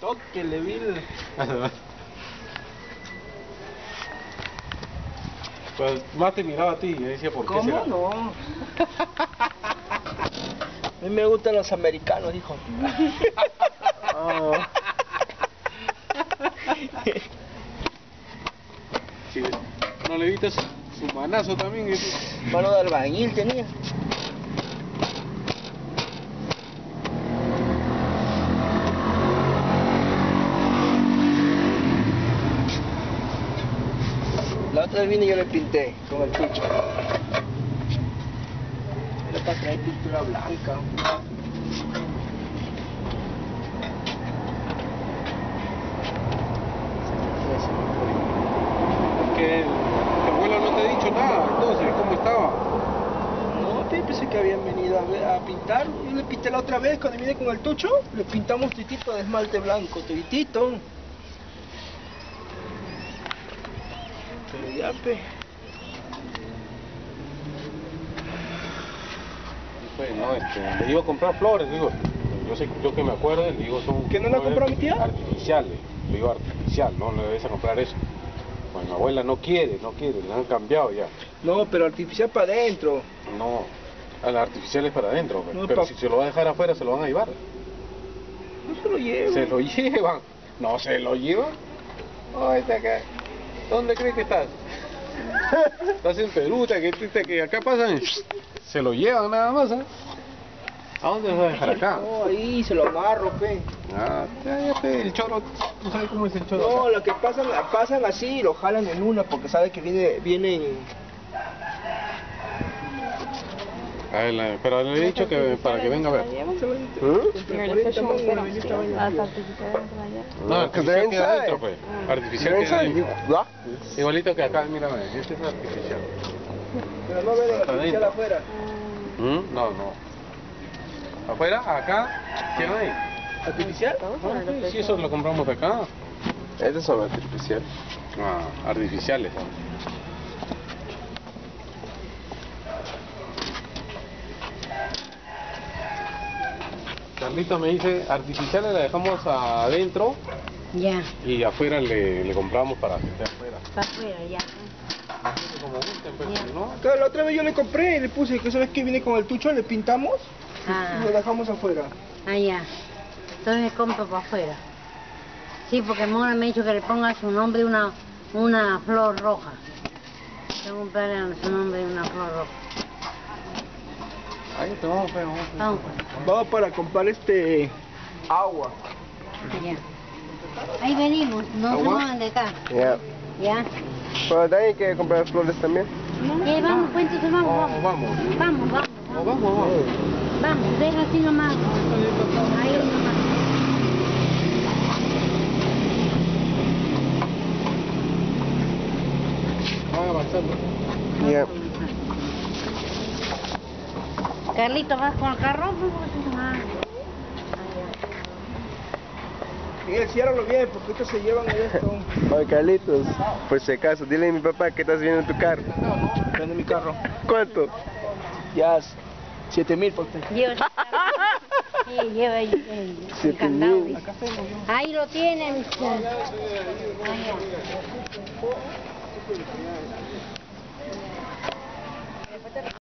toque le vi el... Pues más te miraba a ti y decía, ¿por qué ¿Cómo será? no? A mí me gustan los americanos, dijo. Ah. Sí, ¿No le viste su, manazo también? Mano de albañil tenía. Vez vine y yo le pinté con el tucho. Era para traer pintura blanca. Que tu abuela no te ha dicho nada, entonces, ¿cómo estaba? No, pe, pensé que habían venido a pintar. Yo le pinté la otra vez cuando vine con el tucho. Le pintamos titito de esmalte blanco, titito. Pero ya, pe. Pues, no, este, le iba a comprar flores, digo, yo sé, yo que me acuerdo, le digo, son ¿Que no la compró mi tía? Artificiales, le digo artificial, no le debes a comprar eso. Pues mi abuela no quiere, no quiere, le han cambiado ya. No, pero artificial para adentro. No, a las artificiales para adentro. No, pero pa- si se lo va a dejar afuera, se lo van a llevar. No se lo llevo. Se lo llevan. No se lo llevan. Oh, está acá. ¿Dónde crees que estás? Estás en Perú, te- que, que acá pasan. Se lo llevan nada más, ¿eh? ¿A dónde lo vas a dejar acá? No, ahí se lo amarro, pe. Ah, ya, ya, pe, el choro, ¿tú sabes cómo es el choro? No, acá? lo que pasan, pasan así y lo jalan en una porque sabe que viene, vienen. La- pero le he dicho que para que venga a ver. Entre 40 mangos me vendió esta vaina. No, No, que artificial de queda adentro, pues. Artificial queda adentro. Igualito que acá, mírame, este es artificial. Pero no artificial afuera. ¿Mm? No, no. ¿Afuera? ¿Acá? ¿Qué hay? ¿Artificial? Ah, sí, eso lo compramos acá. Estos son artificiales. Ah, artificiales. Carlito me dice, artificiales la dejamos adentro Ya, y afuera le, le compramos para que esté afuera. para afuera, ya. Como gusten, pues, ¿no? Claro, la otra vez yo le compré y le puse que sabes que viene con el tucho, le pintamos Ah, y lo dejamos afuera. ah, ya. Entonces compro para afuera. Sí, porque Mora me ha dicho que le ponga su nombre una, una flor roja. Tengo que comprarle su nombre una flor roja. Ahí te vamos, pues, vamos. Vamos, Vamos para comprar este agua. ya. Ahí venimos, no muevan de acá. Ya. Ya. Pero también hay que comprar flores también. Eh, vamos, pues entonces vamos, vamos. vamos. Vamos, vamos. Vamos, vamos. Vamos, deja así nomás. Ahí nomás. Va avanzando. Ya. Carlito, ¿vas con el carro? Miguel, ciérralo bien porque estos se llevan esto. Oye, Carlitos, por si acaso, dile a mi papá que estás viendo tu carro. Prende mi carro. ¿Cuánto? Ya, 7 mil por usted. Lleva, sí, lleva el, el- Siete candado. Ahí lo tienen.